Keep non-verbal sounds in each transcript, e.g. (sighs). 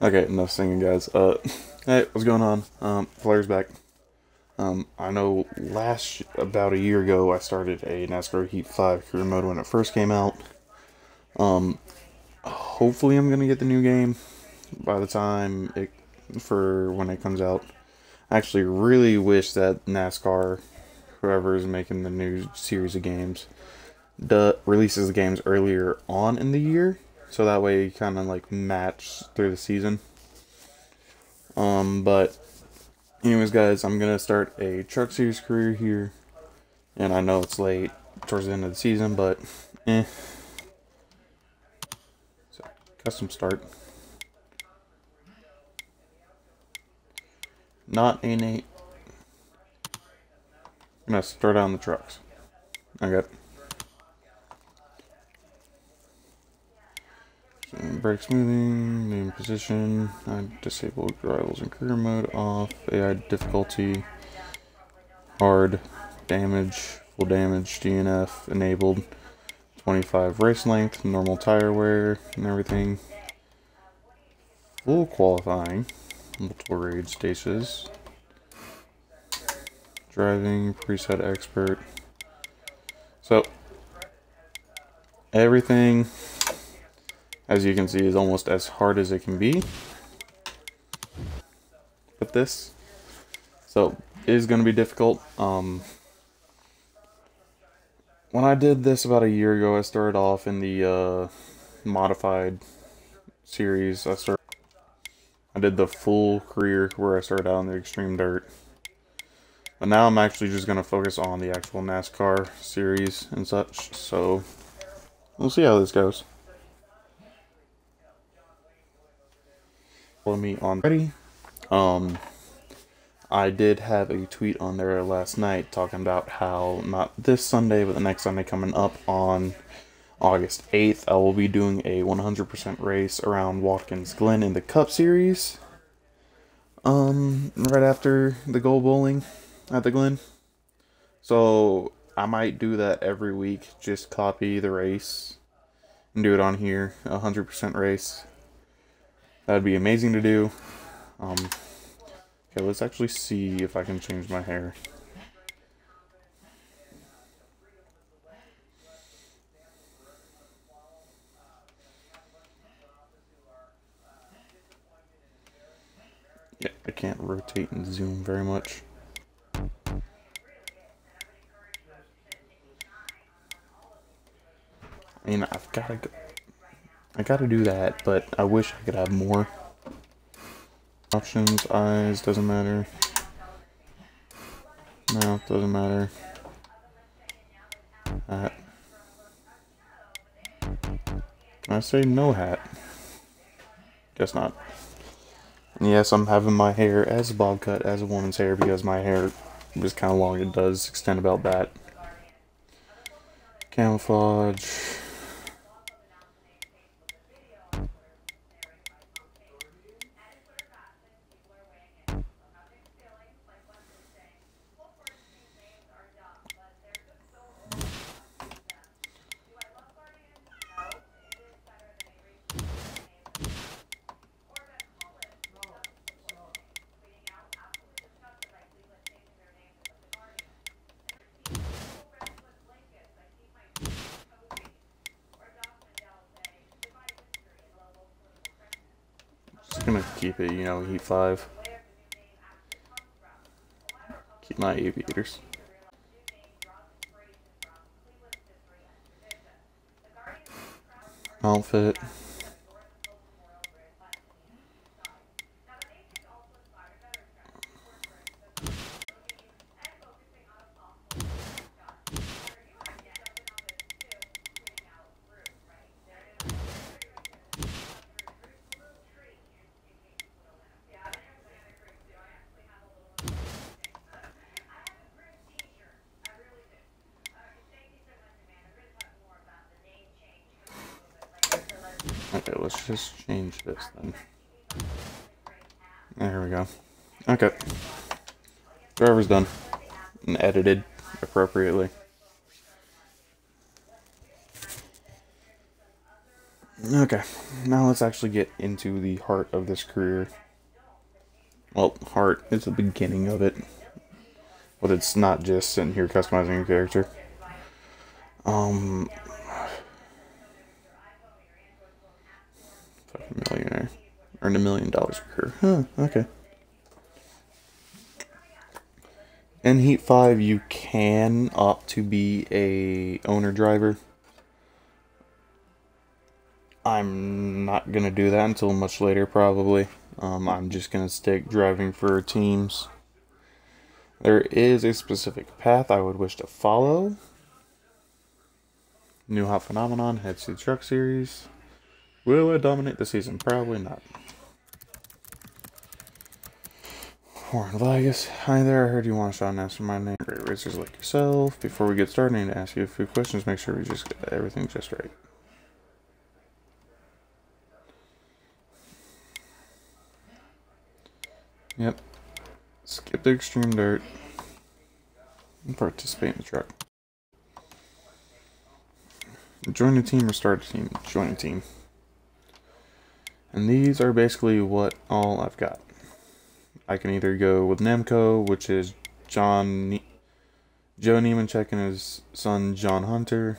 Okay, enough singing, guys. Uh, hey, what's going on? Um, Flare's back. Um, I know last about a year ago I started a NASCAR Heat 5 career mode when it first came out. Um, hopefully I'm gonna get the new game by the time it for when it comes out. Actually really wish that NASCAR, whoever is making the new series of games, the releases the games earlier on in the year, so that way you kind of like match through the season. Um, but anyways, guys, I'm gonna start a truck series career here, and I know it's late towards the end of the season, but eh. So, custom start. Not innate. I'm gonna start on the trucks. Okay. Brake smoothing, name position, I disabled rivals in career mode off, AI difficulty, hard, damage, full damage, DNF enabled, 25 race length, normal tire wear and everything, full qualifying, multiple raid stages, driving, preset expert, so everything as you can see, is almost as hard as it can be with this. So is going to be difficult. Um, when I did this about a year ago, I started off in the uh, modified series. I started. I did the full career where I started out in the extreme dirt. But now I'm actually just going to focus on the actual NASCAR series and such. So we'll see how this goes. follow me on ready. Um, I did have a tweet on there last night talking about how not this Sunday, but the next Sunday coming up on August 8th, I will be doing a 100% race around Watkins Glen in the Cup Series. Um, right after the Go Bowling at the Glen. So I might do that every week. Just copy the race and do it on here. 100% race. That would be amazing to do. Um, okay, let's actually see if I can change my hair. I can't rotate and zoom very much. I mean, I've got to go. I gotta do that, but I wish I could have more. Options, eyes, doesn't matter. Mouth, doesn't matter. Hat. Can I say no hat? Guess not. Yes, I'm having my hair as a bob cut as a woman's hair because my hair is kind of long. It does extend about that. Camouflage. gonna keep 5. Keep my aviators. Outfit. Okay, let's just change this then. There we go. Okay. driver's done and edited appropriately. Okay, now let's actually get into the heart of this career. Well, heart is the beginning of it, but it's not just sitting here customizing your character. Um, a million dollars per career. Huh? Okay. In Heat 5, you can opt to be a owner driver. I'm not gonna do that until much later, probably. Um, I'm just gonna stick driving for teams. There is a specific path I would wish to follow. New Hot Phenomenon heads to the Truck Series. Will it dominate the season? Probably not. Warren Vegas. Hi there, I heard you want to shout out my name. Great racers like yourself. Before we get started, I need to ask you a few questions. Make sure we just get everything just right. Yep. Skip the extreme dirt. And participate in the truck. Join the team or start a team. Join a team. And these are basically what all I've got. I can either go with Nemco, which is John ne- Joe Nemechek and his son John Hunter.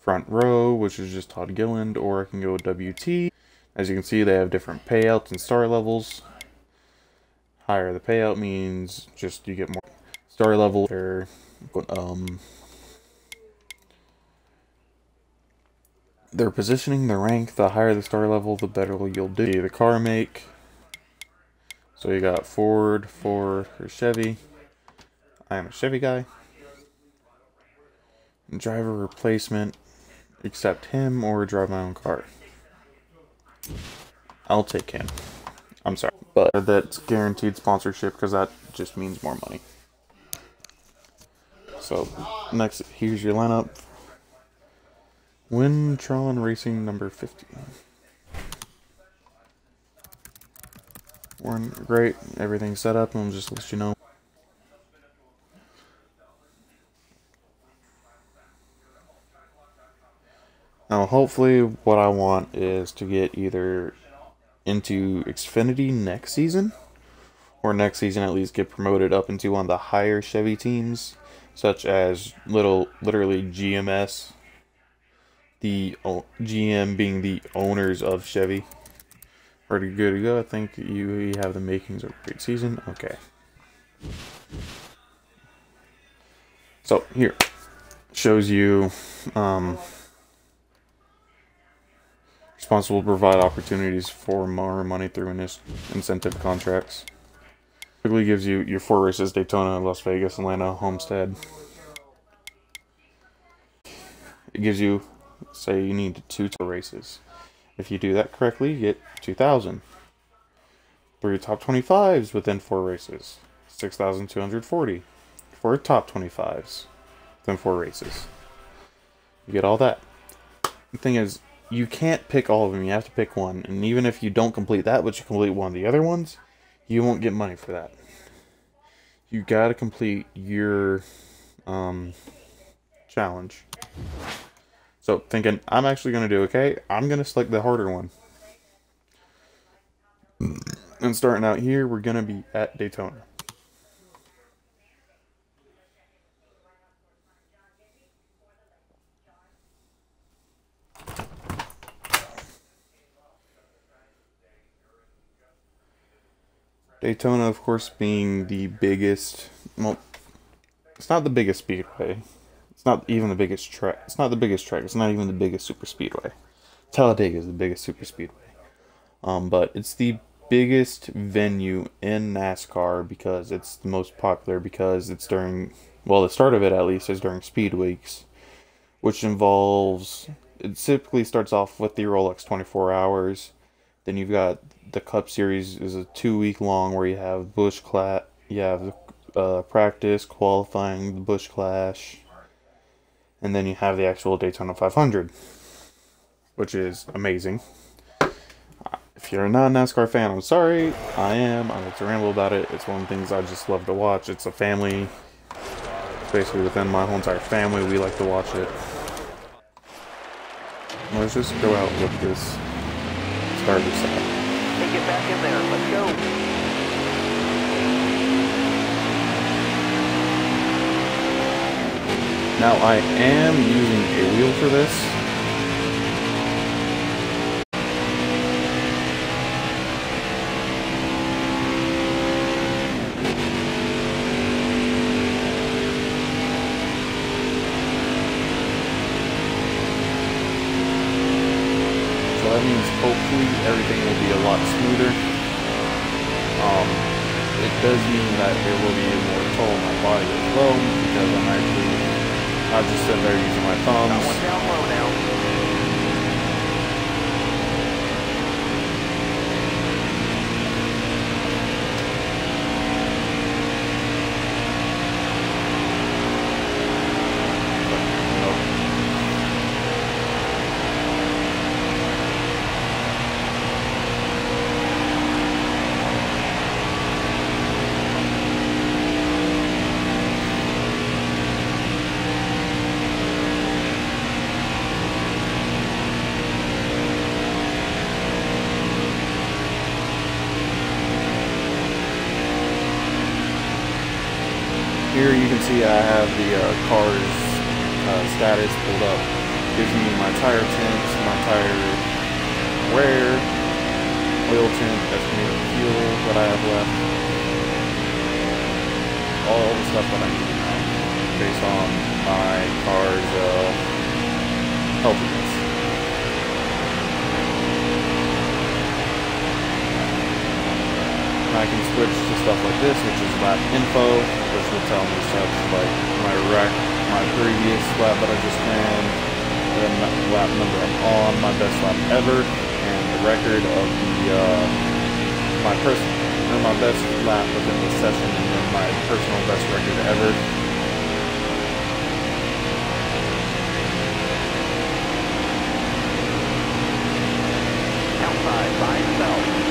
Front row, which is just Todd Gilliland, or I can go with WT. As you can see, they have different payouts and star levels higher the payout means just you get more star level or um their positioning, the rank, the higher the star level, the better you'll do. The car make. So you got Ford, Ford, or Chevy. I am a Chevy guy. Driver replacement, accept him or drive my own car. I'll take him. I'm sorry, but that's guaranteed sponsorship because that just means more money. So, next, here's your lineup. Wintron Racing number 50. We're great, everything's set up, and I'll just let you know. Now, hopefully, what I want is to get either into Xfinity next season, or next season at least get promoted up into one of the higher Chevy teams, such as little literally GMS, the GM being the owners of Chevy. Pretty good to go. I think you have the makings of a great season. Okay. So here shows you um, responsible to provide opportunities for more money through this incentive contracts. Typically gives you your four races Daytona, Las Vegas, Atlanta, Homestead. It gives you, say, you need two races. If you do that correctly, you get 2,000. Three top 25s within four races. 6,240 for top 25s within four races. You get all that. The thing is, you can't pick all of them. You have to pick one. And even if you don't complete that, but you complete one of the other ones, you won't get money for that. You got to complete your um, challenge. So thinking, I'm actually going to do okay. I'm going to select the harder one. And starting out here, we're going to be at Daytona. Daytona, of course, being the biggest. Well, it's not the biggest speedway. It's not even the biggest track. It's not the biggest track. It's not even the biggest super speedway. Talladega is the biggest super speedway. Um, but it's the biggest venue in NASCAR because it's the most popular because it's during well the start of it at least is during speed weeks, which involves it typically starts off with the Rolex 24 hours. Then you've got the Cup Series is a two week long where you have Busch Clash, you have uh, practice, qualifying, the Busch Clash, and then you have the actual Daytona 500, which is amazing. if you're not a NASCAR fan, I'm sorry. I am. I like to ramble about it. It's one of the things I just love to watch. It's a family. basically within my whole entire family, we like to watch it. Let's just go out with this starter set. Hey, get back in there. Let's go. Now I am using a wheel for this. So that means hopefully everything will be a lot smoother. Um, it does mean that it will be more toll on my body as well because I'm actually not just sitting there using my thumbs. Got one down low now. Here you can see I have the uh, car's pulled up. Gives me my tire temps, my tire wear, oil temp, estimated fuel that I have left. All the stuff that I need based on my car's uh, healthiness. I can switch to stuff like this, which is lap info, which will tell me stuff like my rec, my previous lap that I just ran, the lap number I'm on, my best lap ever, and the record of the uh, my personal or my best lap within the session, and then my personal best record ever. Outside by himself.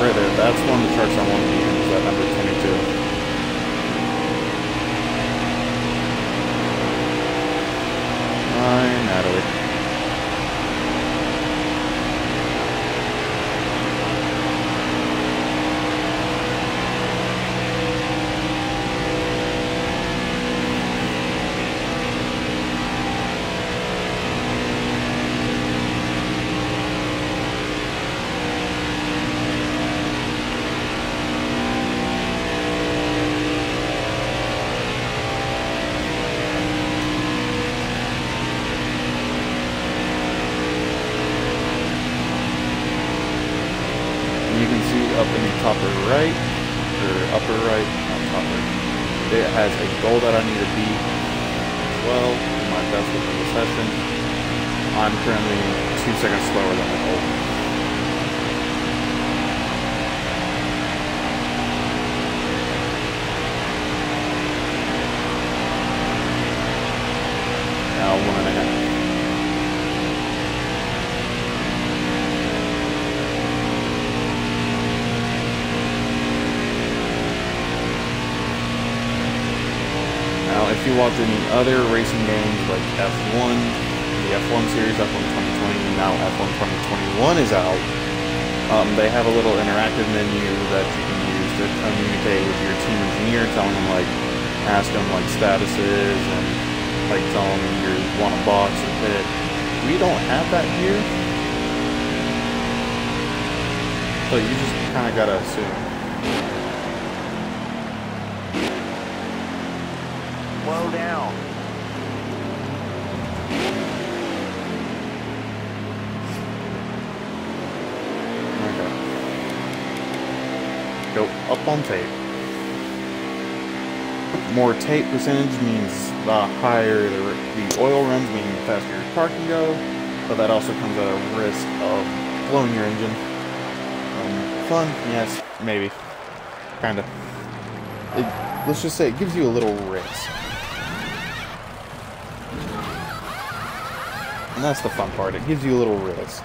right there. That's one of the trucks I want to be in, is that number 22. Hi, Natalie. up in the upper right, or upper right, top right. It has a goal that I need to beat as well, my best within the session. I'm currently two seconds slower than the goal. Now one and a half. Watch any other racing games like F1, the F1 series, F1 2020, and now F1 2021 is out, um, they have a little interactive menu that you can use to communicate with your team engineer, telling them like, ask them like statuses and like tell them you want a box or pit. We don't have that here. So you just kind of gotta assume. Slow down. Okay. Go up on tape. More tape percentage means the higher the, the oil runs, meaning the faster your car can go, but that also comes at a risk of blowing your engine. Um, fun? Yes, maybe. kind of. Let's just say it gives you a little risk. And that's the fun part. It gives you a little risk.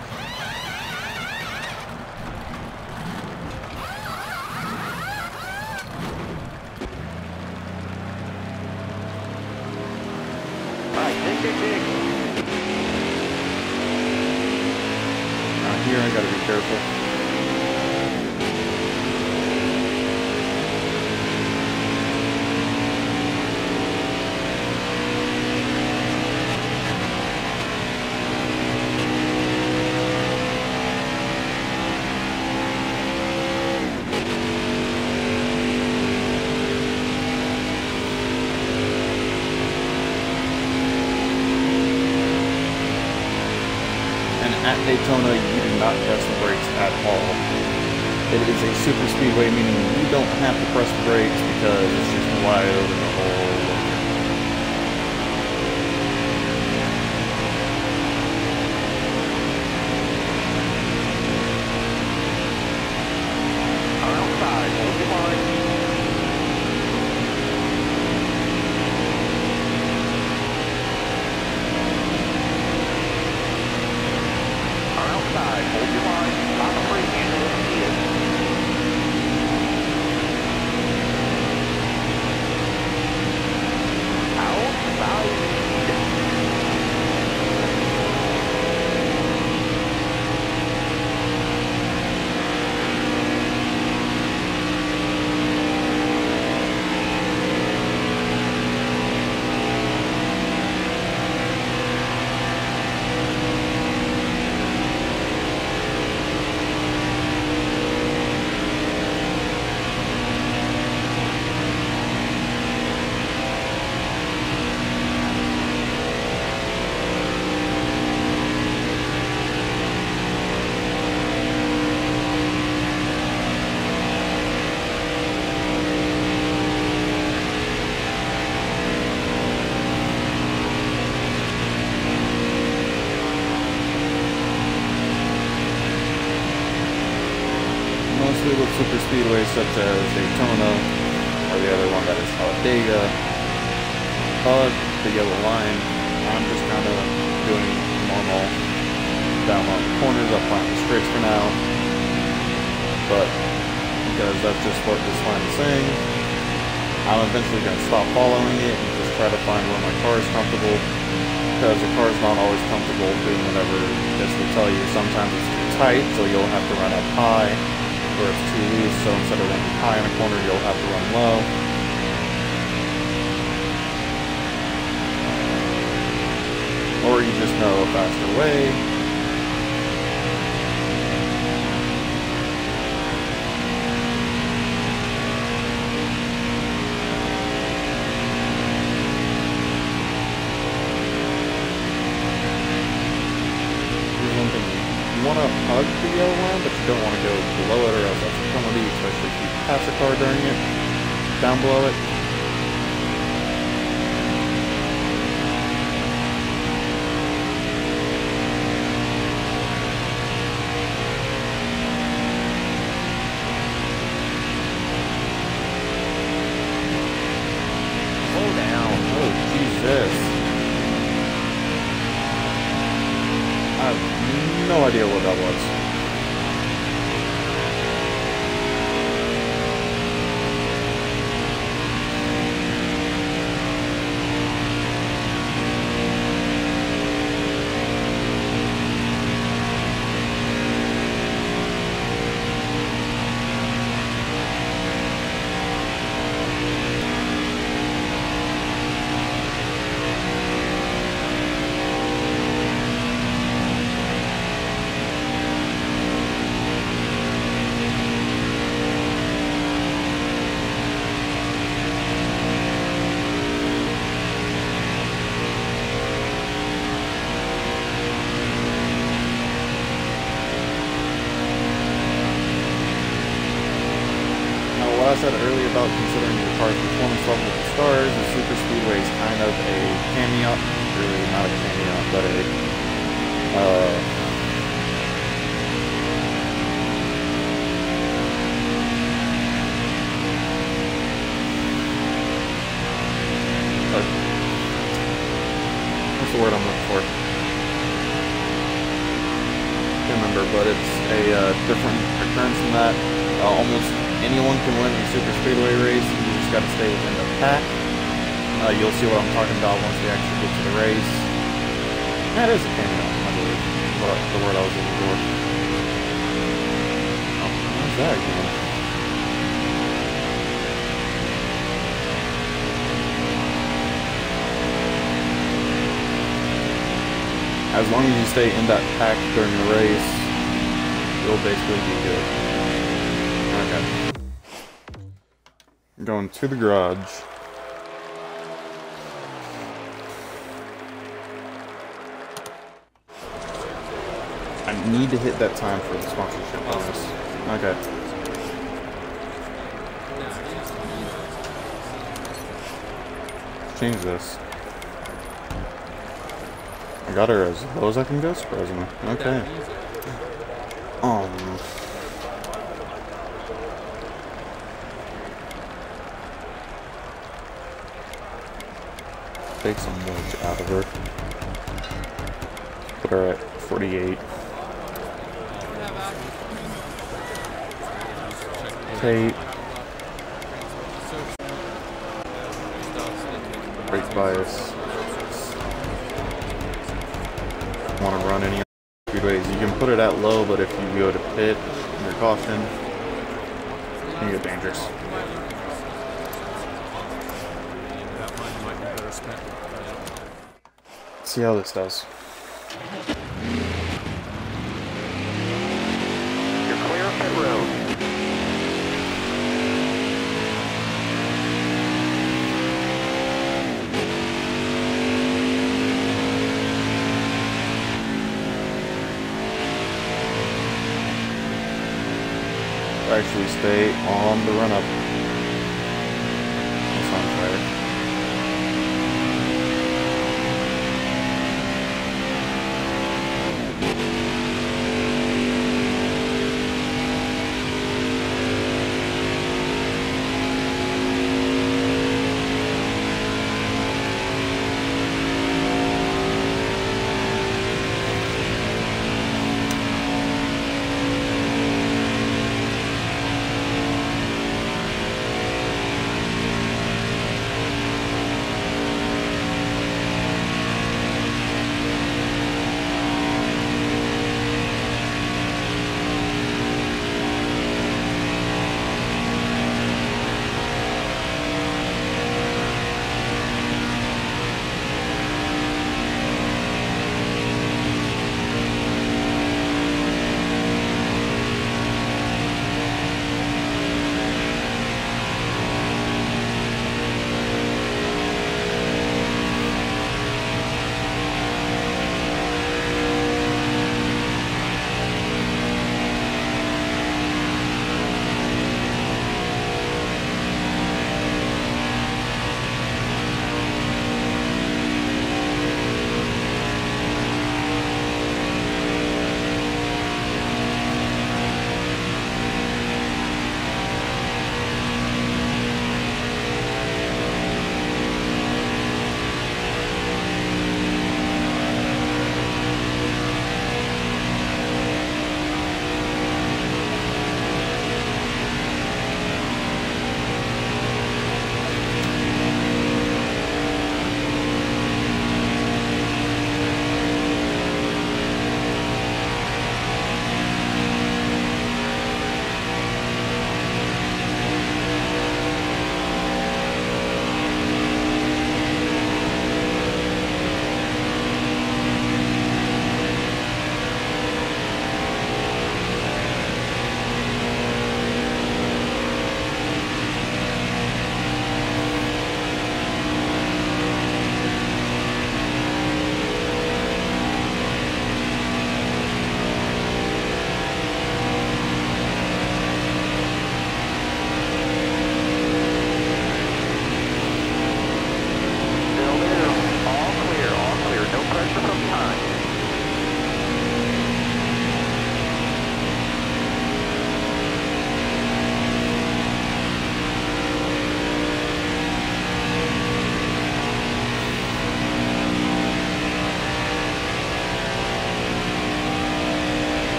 Eventually going to stop following it and just try to find where my car is comfortable. Because the car is not always comfortable doing whatever this will tell you. Sometimes it's too tight, so you'll have to run up high or it's too loose, so instead of running high in a corner, you'll have to run low. Or you just know a faster way. Below it or else that's a penalty, especially if you pass a car during it, down below it. Uh, you'll see what I'm talking about once we actually get to the race. That is a cameo, I believe. What, the word I was looking for. Oh, what's that again? As long as you stay in that pack during the race, you'll basically be good. Okay. Going to the garage. Need to hit that time for the sponsorship bonus. Okay. Change this. I got her as low as I can go, surprisingly. Okay. Um. Take some wedge out of her. Put her at 48. Tate. Brake bias. Want to run any speedways. You can put it at low, but if you go to pit, your caution, you get dangerous. See how this does. You're clear of pit road. Actually,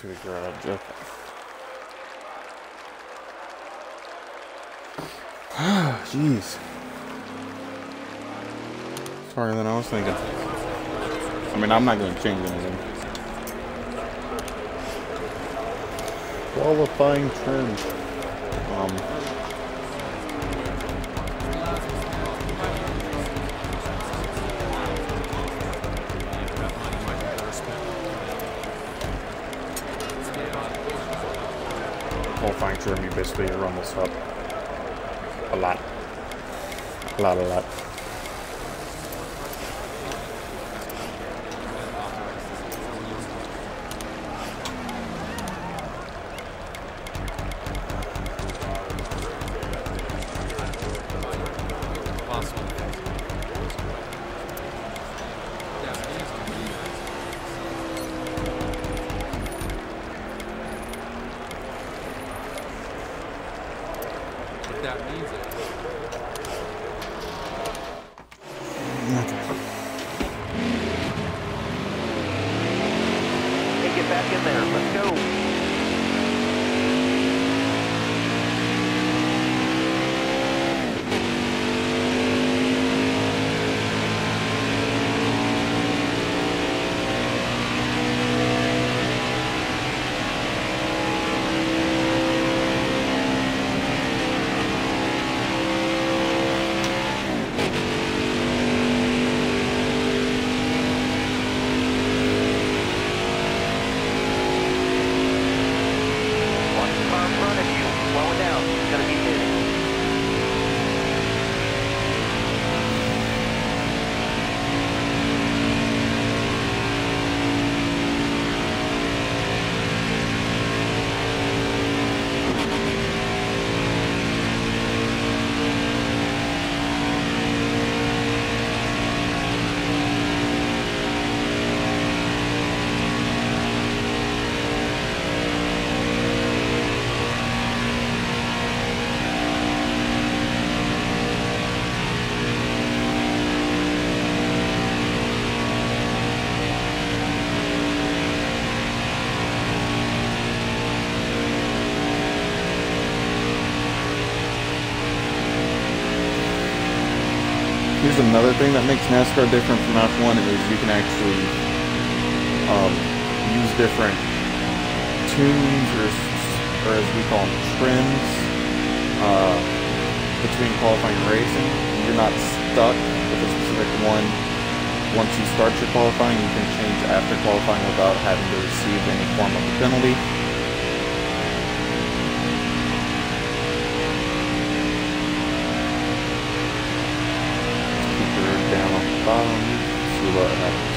to the garage. (sighs) Okay. Jeez. Harder than I was thinking. I mean, I'm not going to change anything. Qualifying trim. Um, you basically run this up a lot. A lot, a lot. Thing that makes NASCAR different from F1 is you can actually um, use different tunes or, or as we call them trims uh, between qualifying and racing. You're not stuck with a specific one. Once you start your qualifying, you can change after qualifying without having to receive any form of a penalty. Keep bottom. See what happens.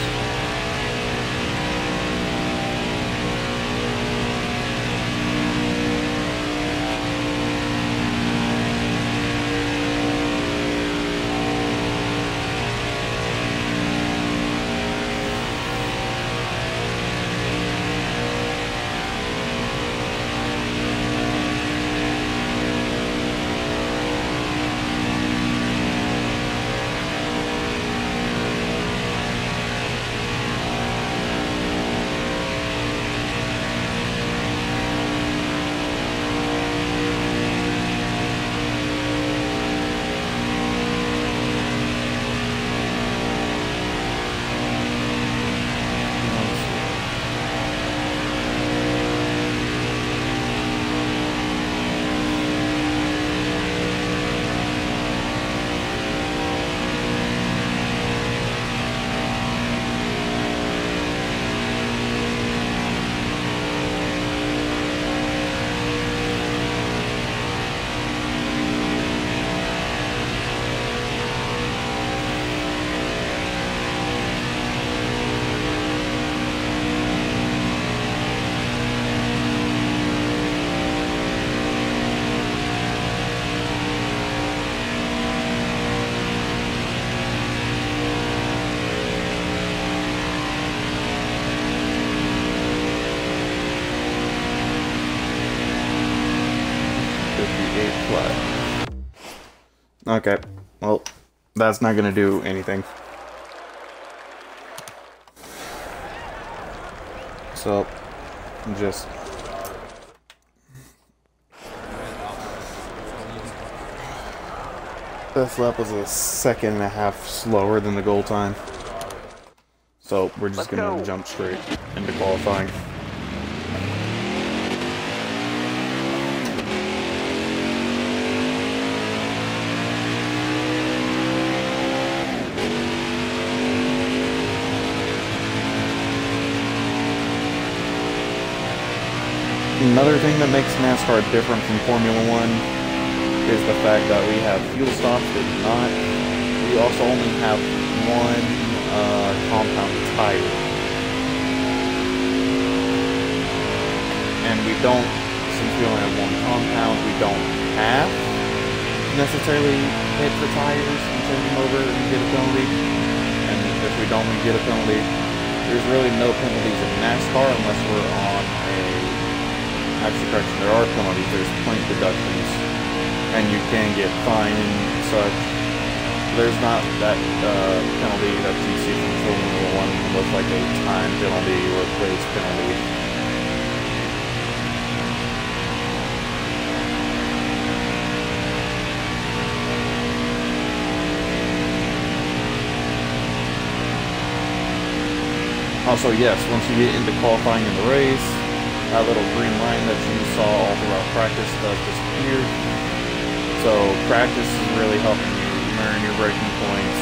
Okay. Well, that's not gonna do anything. So, Just best lap was a second and a half slower than the goal time. So we're just Let's gonna go. jump straight into qualifying. Another thing that makes NASCAR different from Formula One is the fact that we have fuel stops that do not. We also only have one uh, compound tire. And we don't, since we only have one compound, we don't have necessarily hit the tires and change them over and get a penalty. And if we don't, we get a penalty. There's really no penalties in NASCAR unless we're on a actually correction, there are penalties, there's point deductions, and you can get fined and such. There's not that uh, penalty that you see from Formula One with like a time penalty or a place penalty. Also, yes, once you get into qualifying in the race, that little green line that you saw all throughout practice does disappear. So practice is really helping you learn your braking points,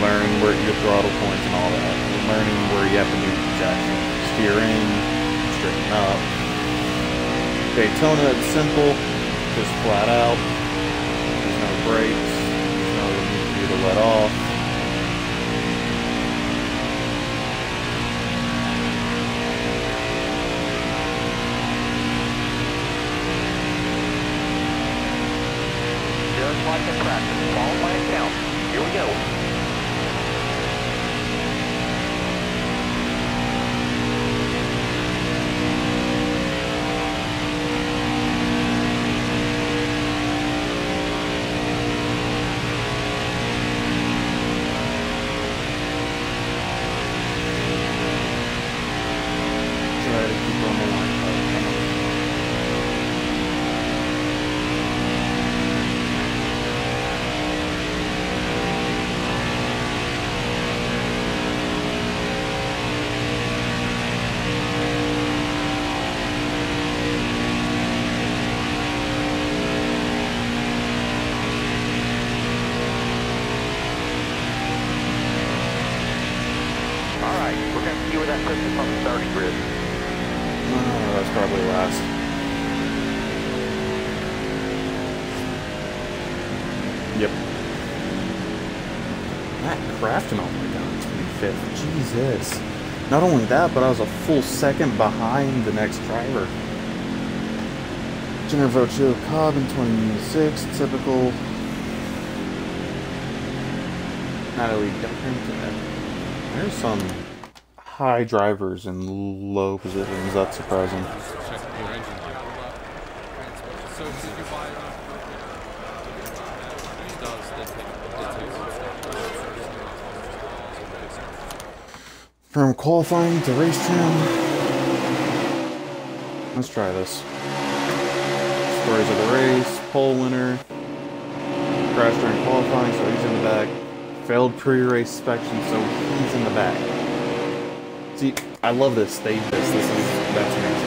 learn where your throttle points and all that, learning where you have to do action, steer in, straighten up. Daytona, it's simple, just flat out. There's no brakes, there's no need for you to let off. Like in. Follow my account. Here we go. 25th. Jesus. Not only that, but I was a full second behind the next driver. Jennifer Ochoa Cobb in 26, typical. Natalie Duncan. There's some high drivers in low positions. That's surprising. Check your engine light. So did you buy it on It does. They take, they take some stuff. From qualifying to race trim. Let's try this. Stories of the race, pole winner, crashed during qualifying, so he's in the back. Failed pre-race inspection, so he's in the back. See, I love this. They this. This is that's amazing.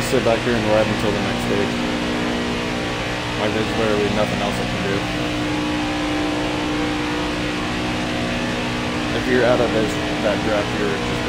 just sit back here and ride until the next stage. Like there's literally nothing else I can do. If you're out of this, that draft, you're just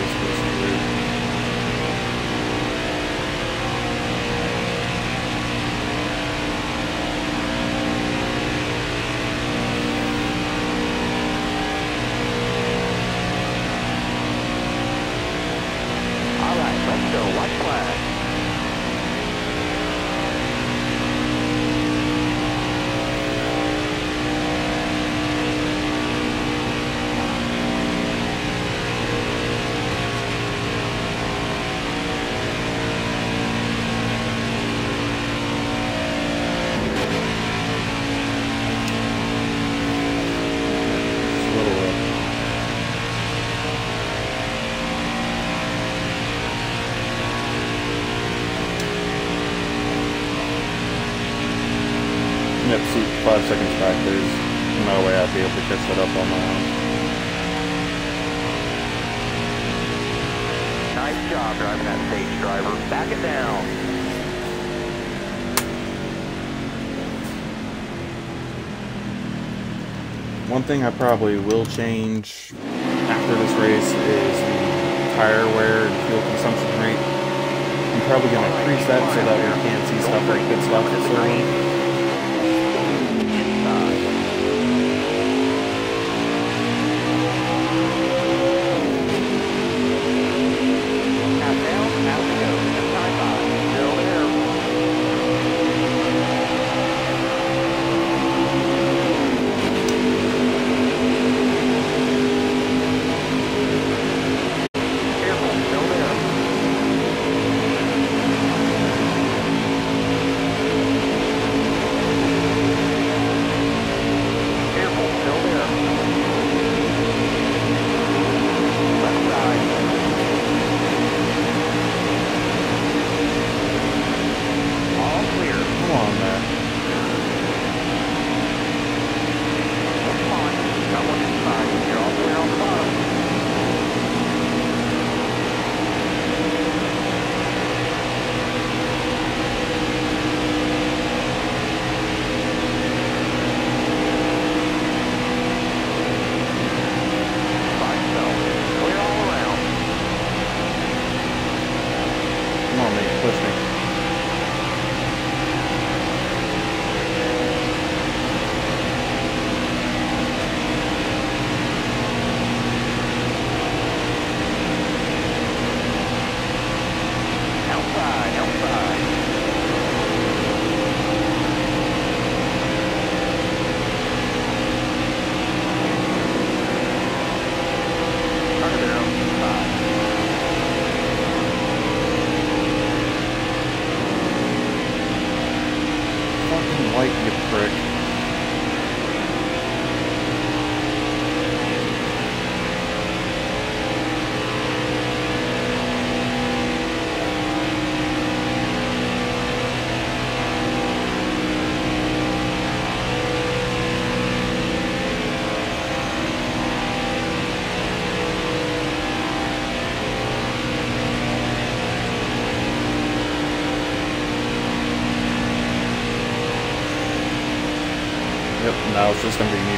thing I probably will change after this race is the tire wear and fuel consumption rate. I'm probably going to increase that so that we can see stuff like pit stop this certain.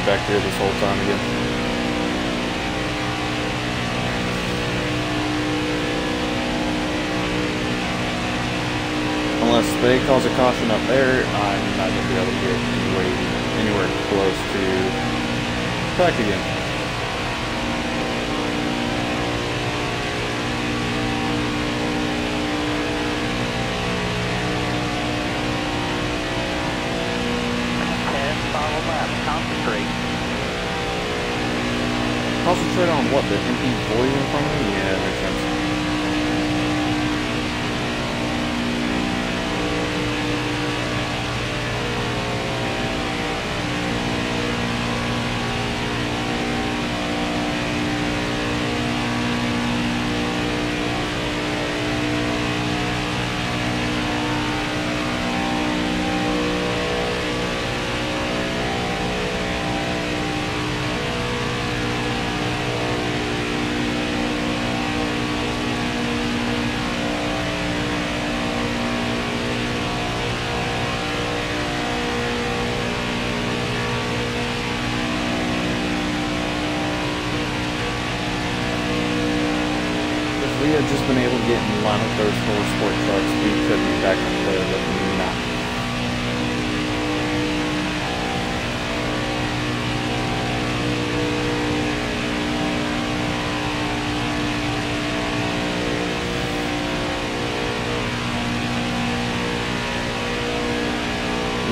Back here this whole time again. Unless they cause a caution up there, I'm not gonna be able to get anywhere, anywhere close to back again.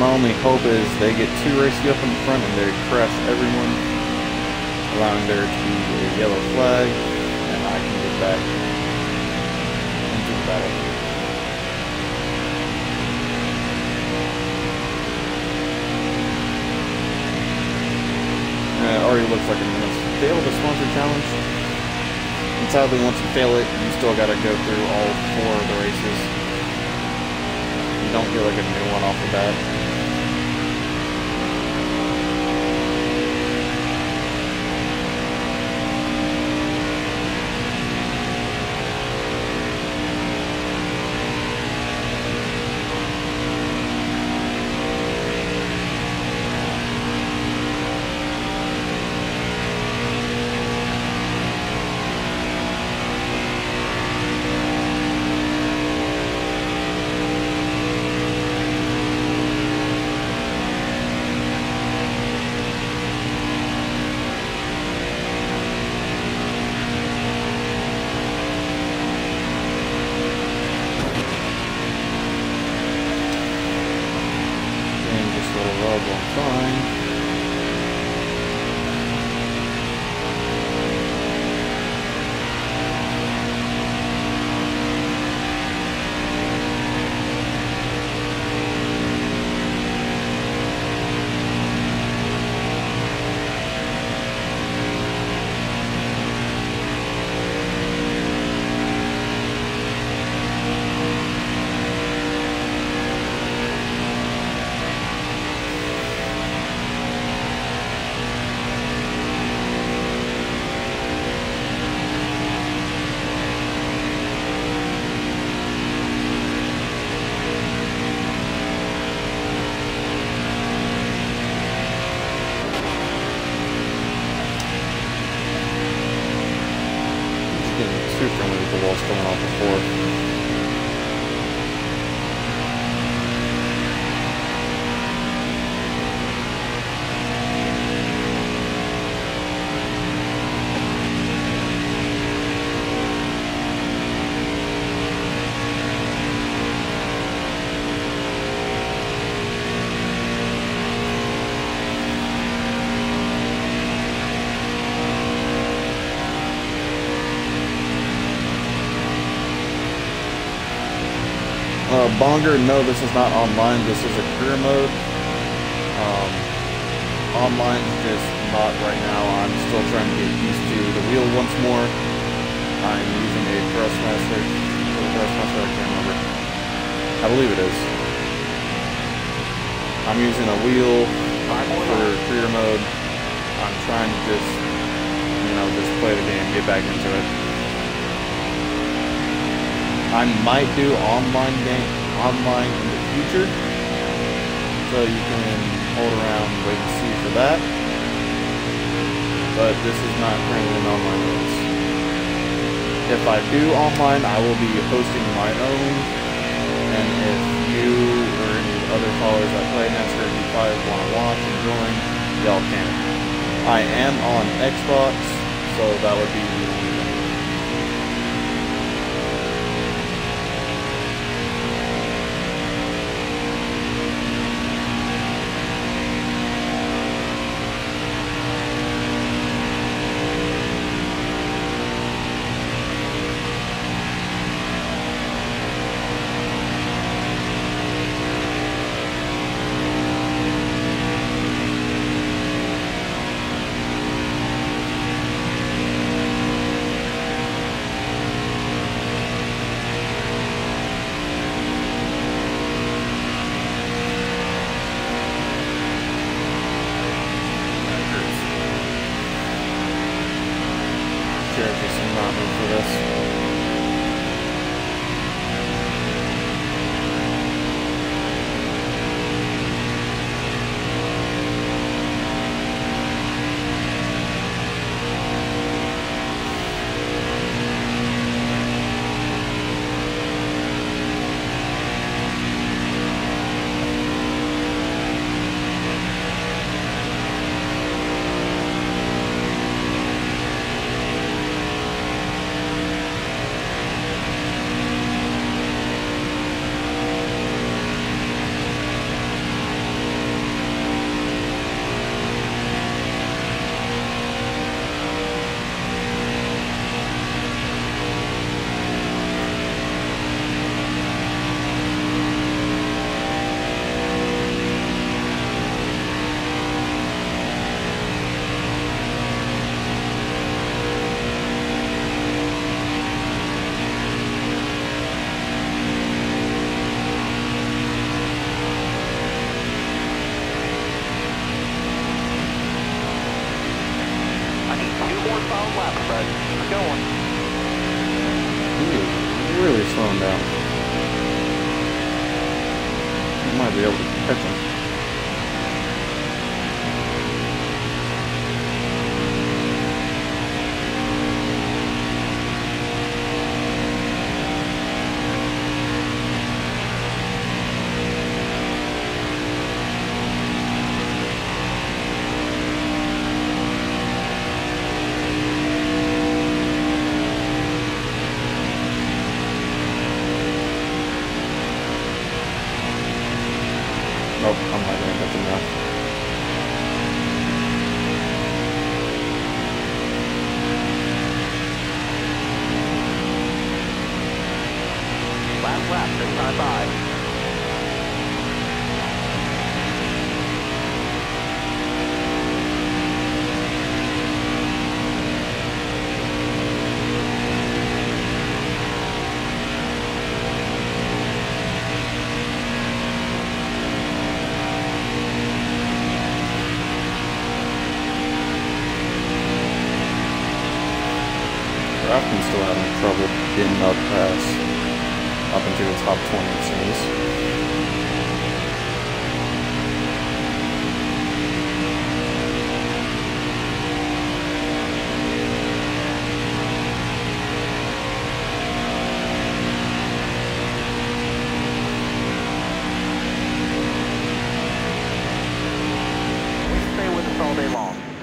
My only hope is they get too racy up in the front and they crash everyone, allowing there to be a yellow flag, and I can get back into the battle. Uh, it already looks like I'm gonna fail the sponsor challenge. And sadly, once you fail it, you still gotta go through all four of the races. You don't get like a new one off the bat. Bonger, no, this is not online. This is a career mode. Um, online is just not right now. I'm still trying to get used to the wheel once more. I'm using a Thrustmaster. Thrustmaster, I can't remember. I believe it is. I'm using a wheel for career mode. I'm trying to just, you know, just play the game, get back into it. I might do online game online in the future, so you can hold around, wait and see for that. But this is not currently an online race. If I do online, I will be hosting my own. And if you or any other followers that play NASCAR D5 want to watch and join, y'all can. I am on Xbox, so that would be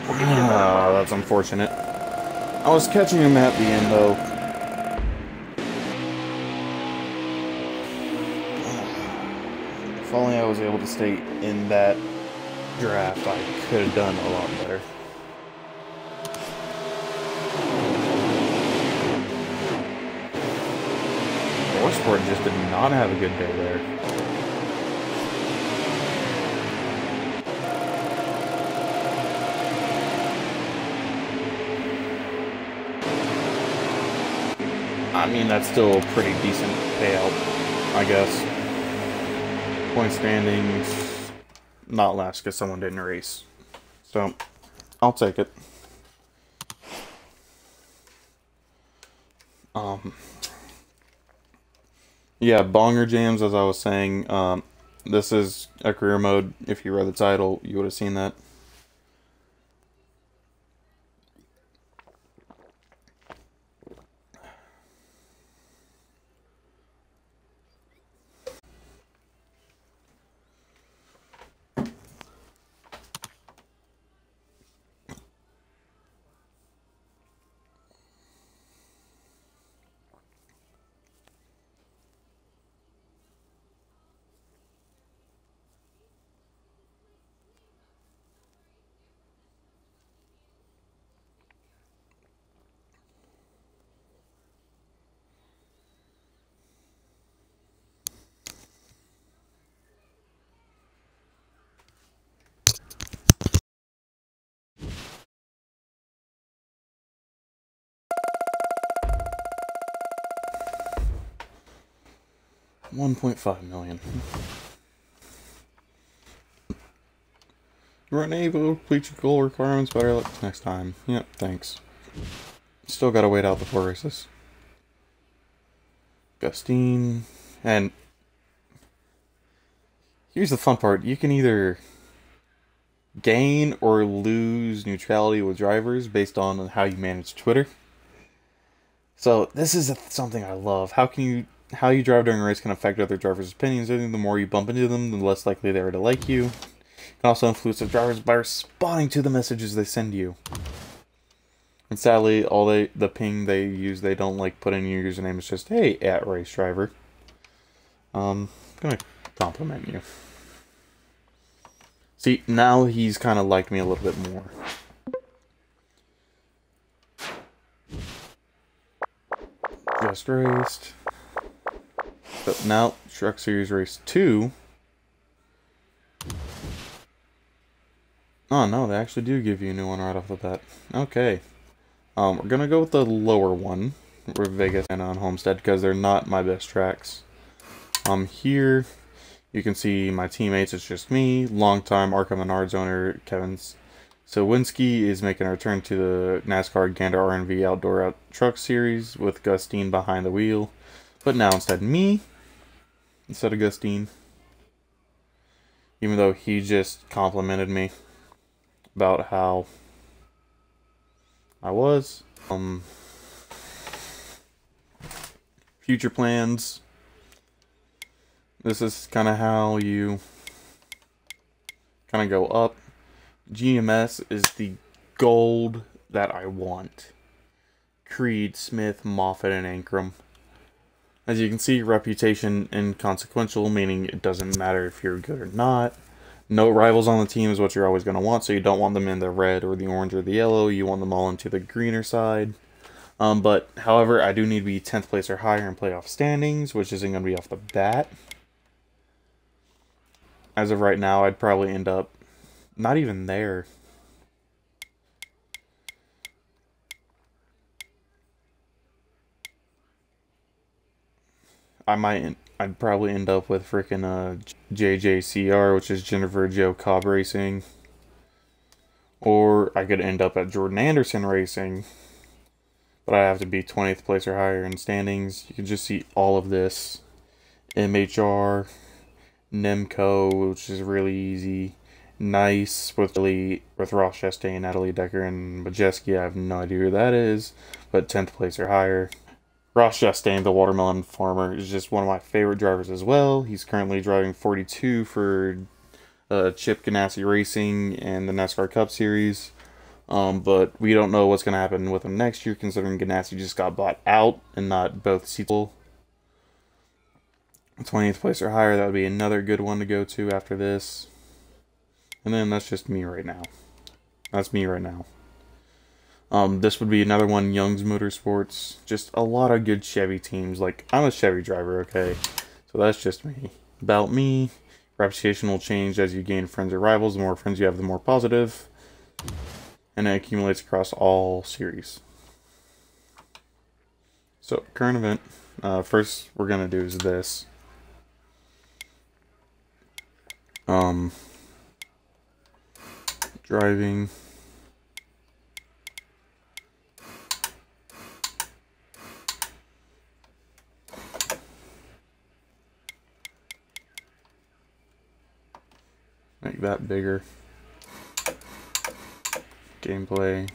We'll get you a better Ah, that's unfortunate. I was catching him at the end though. To stay in that draft, I could have done a lot better. Motorsport just did not have a good day there. I mean, that's still a pretty decent payout, I guess. Point standings, not last because someone didn't race. So, I'll take it. Um, yeah, Bonger Jams, as I was saying, um, this is a career mode. If you read the title, you would have seen that. One point five million. You're unable to complete your goal requirements. Better luck next time. Yep, thanks. Still gotta wait out the four races. Gustine. And here's the fun part. You can either gain or lose neutrality with drivers based on how you manage Twitter. So this is something I love. How can you how you drive during a race can affect other drivers' opinions. I think the more you bump into them, the less likely they are to like you. It can also influence the drivers by responding to the messages they send you. And sadly, all they the ping they use, they don't like put in your username. It's just hey at race driver. Um, I'm gonna compliment you. See, now he's kind of liked me a little bit more. Just raced. Now, Truck Series Race 2. Oh, no, they actually do give you a new one right off the bat. Okay. Um, we're gonna go with the lower one. With Vegas and on Homestead, because they're not my best tracks. Um, here, you can see my teammates. It's just me. Longtime ARCA Menards owner, Kevin Cywinski, is making a return to the NASCAR Gander RNV Outdoor Out Truck Series with Gustine behind the wheel. But now instead me, instead of Gustine. Even though he just complimented me about how I was. Um, future plans. This is kind of how you kind of go up. GMS is the gold that I want. Creed, Smith, Moffitt, and Ankrum. As you can see, reputation inconsequential, meaning it doesn't matter if you're good or not. No rivals on the team is what you're always going to want, so you don't want them in the red or the orange or the yellow. You want them all into the greener side. Um, but, however, I do need to be 10th place or higher in playoff standings, which isn't going to be off the bat. As of right now, I'd probably end up not even there. I might, I'd probably end up with freaking uh, JJCR, which is Jennifer Jo Cobb Racing. Or I could end up at Jordan Anderson Racing. But I have to be 20th place or higher in standings. You can just see all of this. MHR, Nemco, which is really easy. Niece with Lee, with Ross Chastain, Natalie Decker, and Majeski. I have no idea who that is, but 10th place or higher. Ross Chastain, the watermelon farmer, is just one of my favorite drivers as well. He's currently driving 42 for uh, Chip Ganassi Racing and the NASCAR Cup Series. Um, but we don't know what's going to happen with him next year, considering Ganassi just got bought out and not both seats. 20th place or higher, that would be another good one to go to after this. And then that's just me right now. That's me right now. Um, this would be another one, Young's Motorsports. Just a lot of good Chevy teams. Like, I'm a Chevy driver, okay? So that's just me. About me, reputation will change as you gain friends or rivals. The more friends you have, the more positive. And it accumulates across all series. So, current event. Uh, first, we're going to do is this. Um, driving. Make that bigger. Gameplay.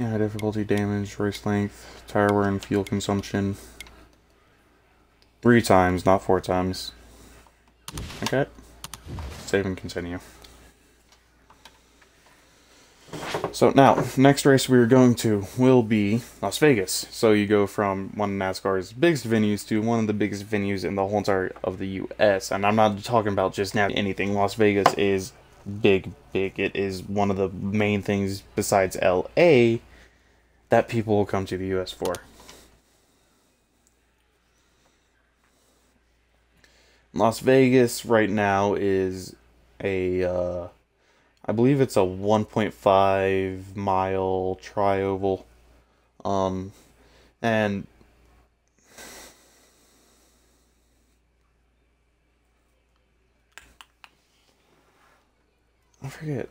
Yeah, difficulty damage, race length, tire wear and fuel consumption. Three times, not four times. Okay. Save and continue. So now, next race we are going to will be Las Vegas. So you go from one of NASCAR's biggest venues to one of the biggest venues in the whole entire of the U.S. And I'm not talking about just now anything. Las Vegas is big, big. It is one of the main things besides L.A. that people will come to the U.S. for. Las Vegas right now is a, uh, I believe it's a 1.5 mile trioval. Um, and I forget.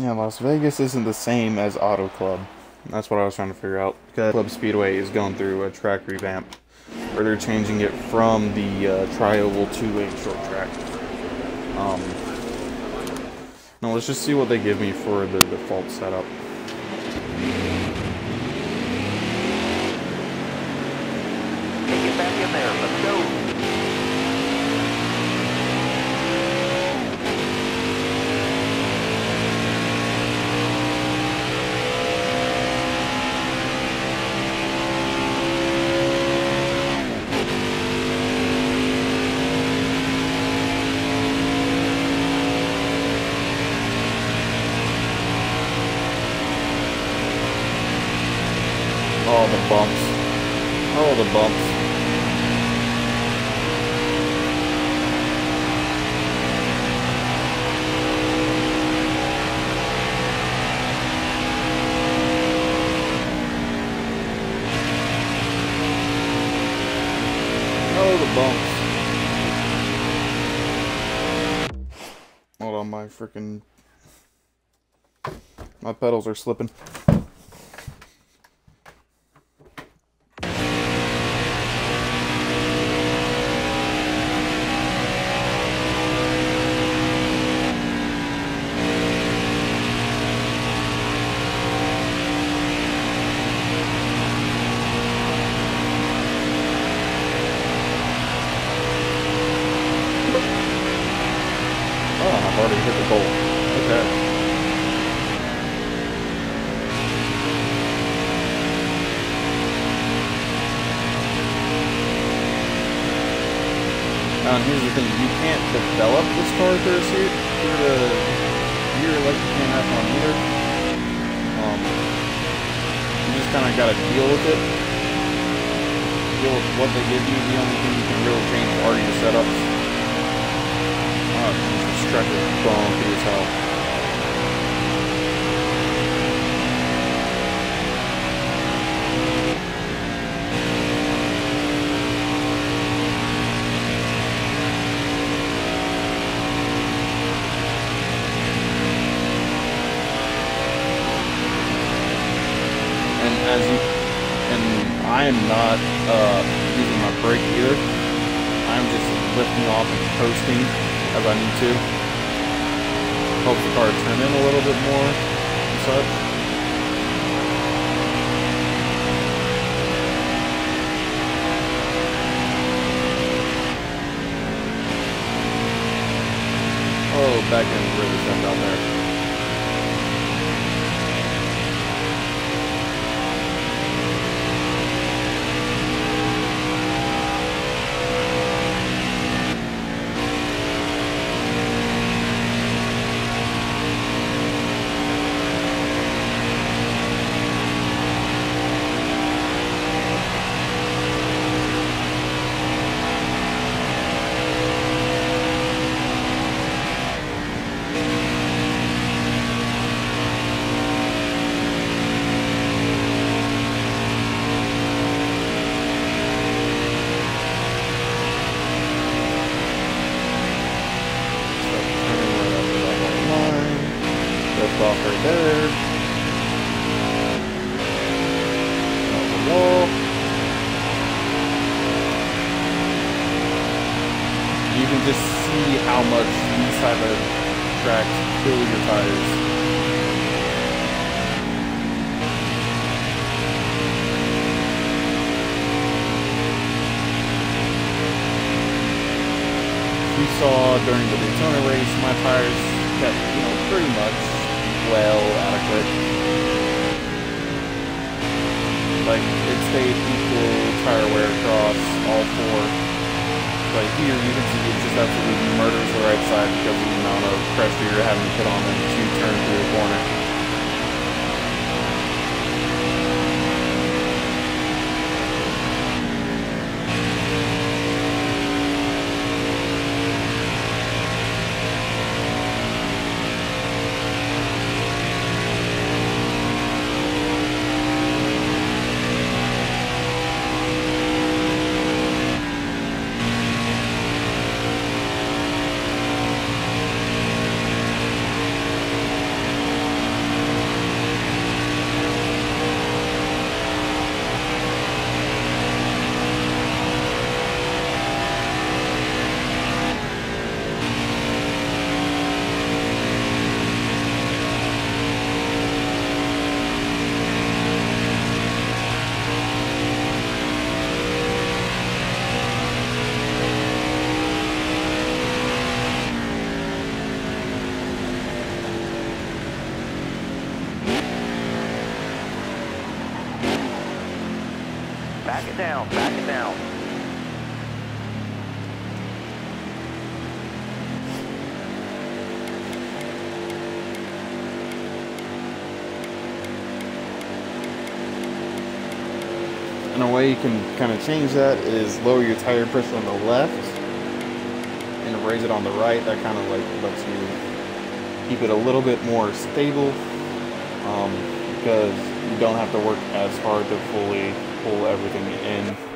Yeah, Las Vegas isn't the same as Auto Club. That's what I was trying to figure out. Because Club Speedway is going through a track revamp, where they're changing it from the uh, trioval to a short track. Um, now let's just see what they give me for the default setup. Get back in there. Let's go. Oh, the bumps. Oh, the bumps. Oh, the bumps. Hold on, my freaking. Are slipping. Kind of got to deal with it. Deal with what they give you. The only thing you can really change are your setups. Oh, Jesus, track is bumpy as hell. I am not uh, using my brake either. I'm just lifting off and coasting as I need to. Help the car turn in a little bit more and such. Oh, back end really stepped out there. Back it down, back it down. And a way you can kind of change that is lower your tire pressure on the left and raise it on the right. That kind of like lets you keep it a little bit more stable um, because you don't have to work as hard to fully pull everything in.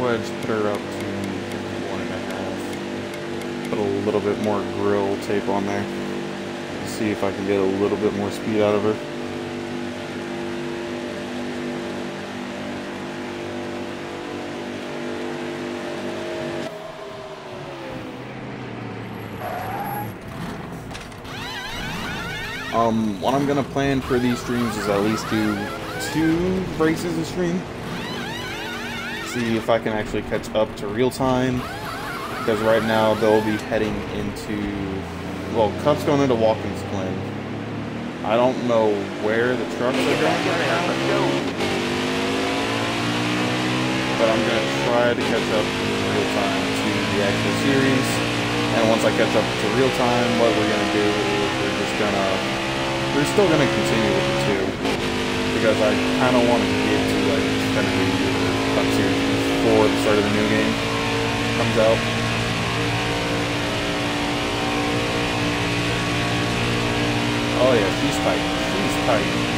Wedge put her up to one and a half. Put a little bit more grill tape on there. See if I can get a little bit more speed out of her. Um, what I'm gonna plan for these streams is at least do two races a stream see if I can actually catch up to real time. Because right now they'll be heading into well, Cup's going into Watkins Glen. I don't know where the trucks are going but I'm gonna try to catch up in real time to the actual series. And once I catch up to real time, what we're gonna do is we're just gonna we're still gonna continue with the two. Because I kinda wanna get before the start of the new game comes out. Oh yeah, she's tight. She's tight.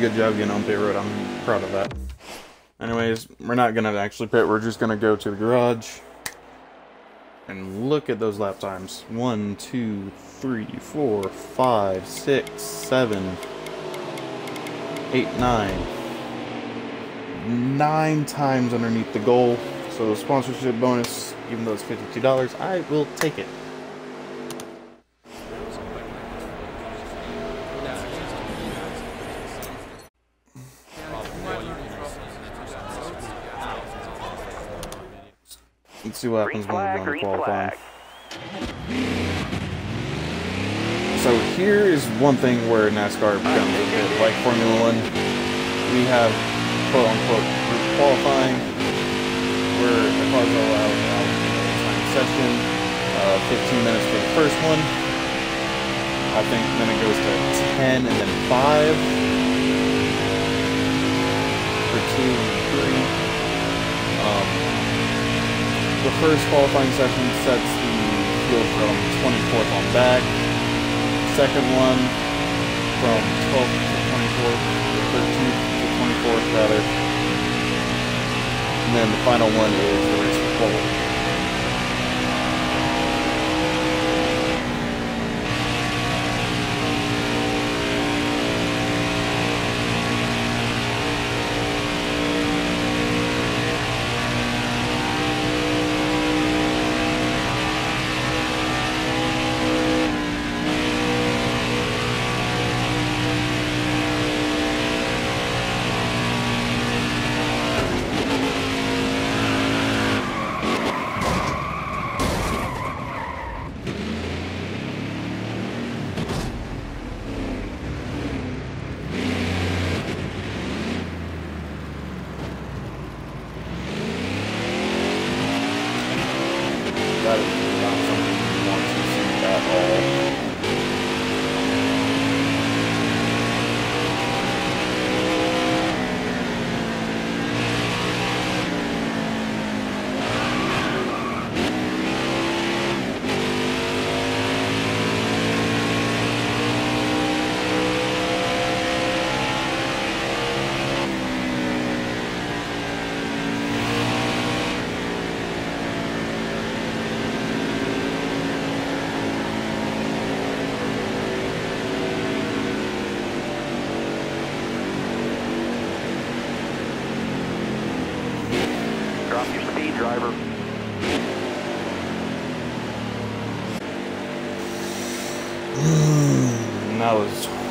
Good job getting on pit road. I'm proud of that. Anyways, we're not gonna actually pit. We're just gonna go to the garage and look at those lap times. One, two, three, four, five, six, seven, eight, nine. Nine times underneath the goal. So sponsorship bonus, even though it's fifty-two dollars, I will take it. See what happens when we go into qualifying. flag. So here is one thing where NASCAR becomes a bit like Formula One. We have quote unquote group qualifying where the cars are allowed out time session, uh, 15 minutes for the first one. I think then it goes to 10 and then 5 for 2 and 3. Um, the first qualifying session sets the field from 24th on back. Second one from 12th to 24th, or 13th to 24th rather. And then the final one is the race for pole.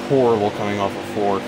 horrible coming off a of 4.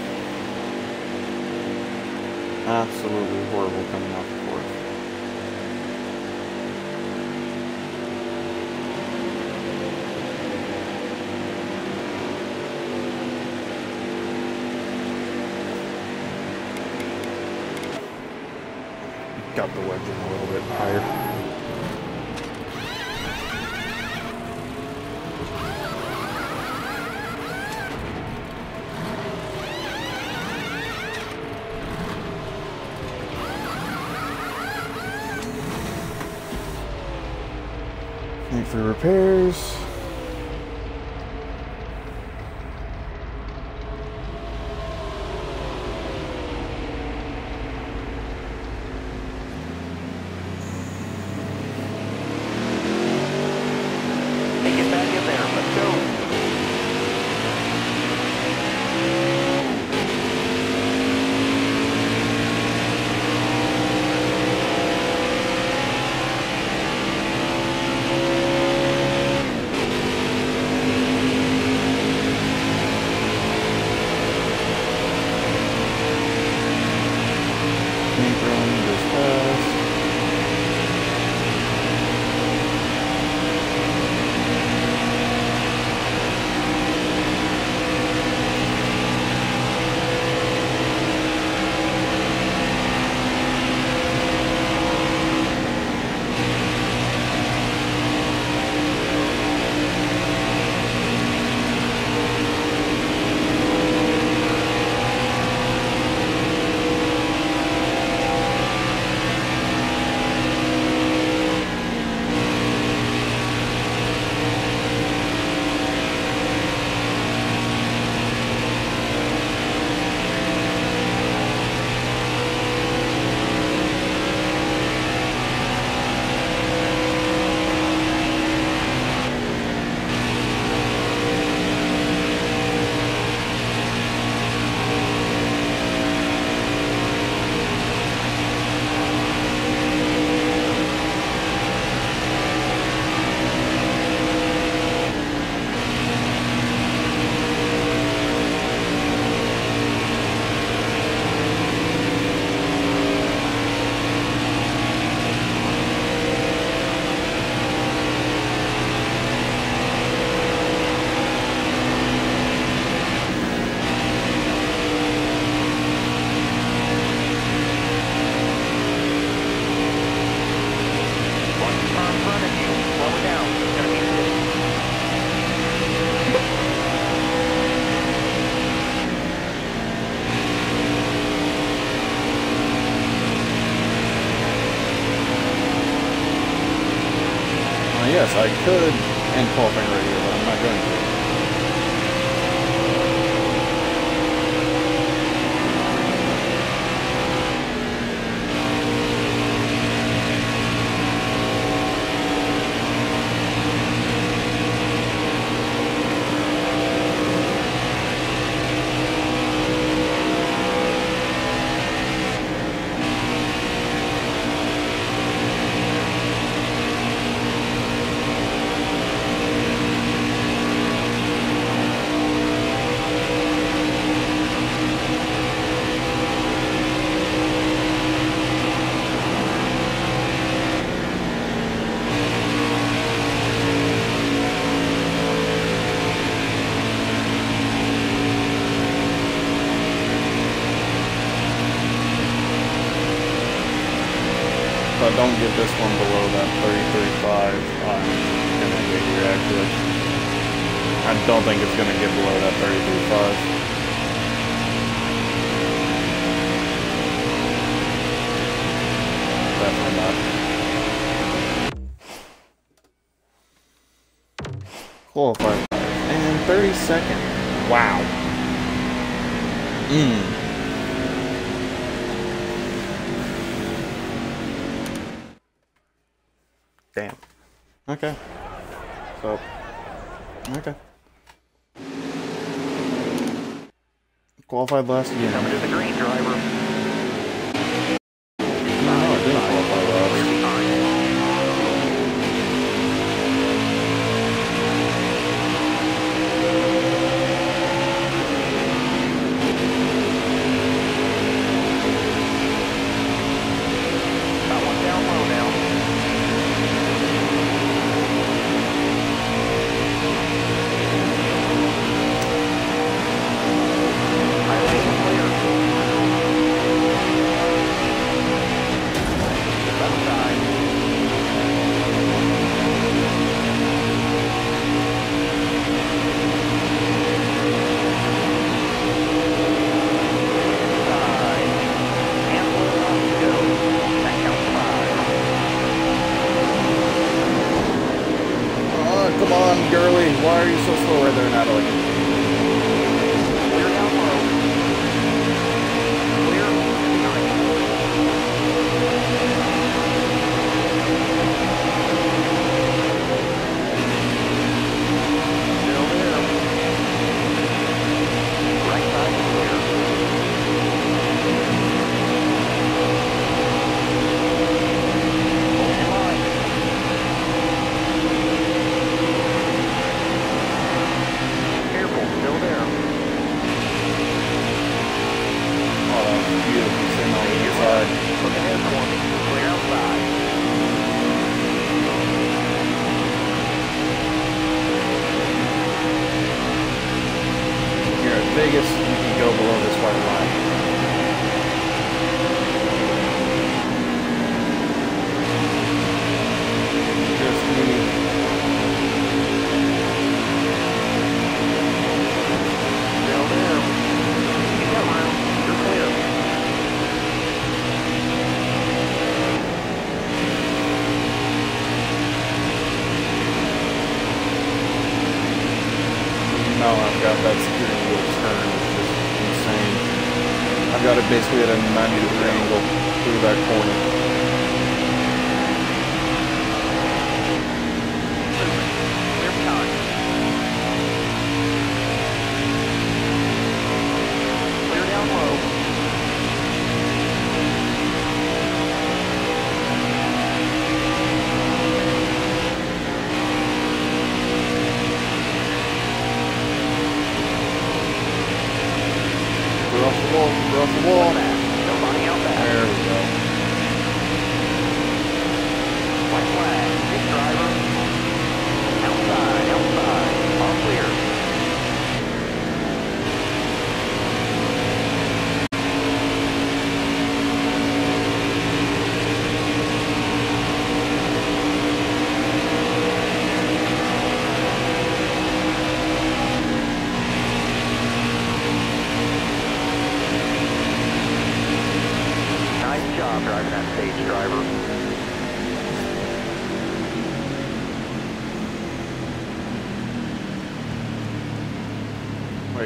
Last again. Coming to the green, driver.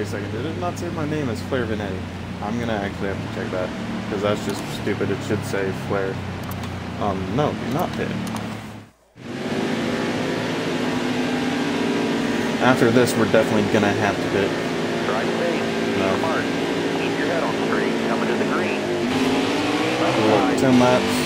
a second, did it not say my name is Flare Vanetti? I'm gonna actually have to check that, because that's just stupid. It should say Flare. Um, no, not dead. After this, we're definitely gonna have to pit. No. Keep your head on. Coming to the green. Laps.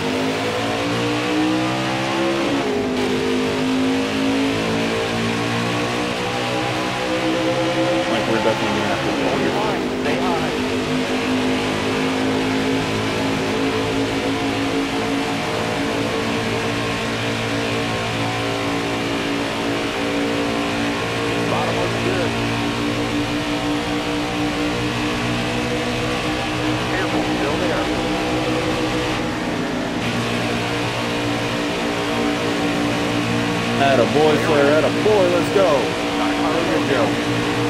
região.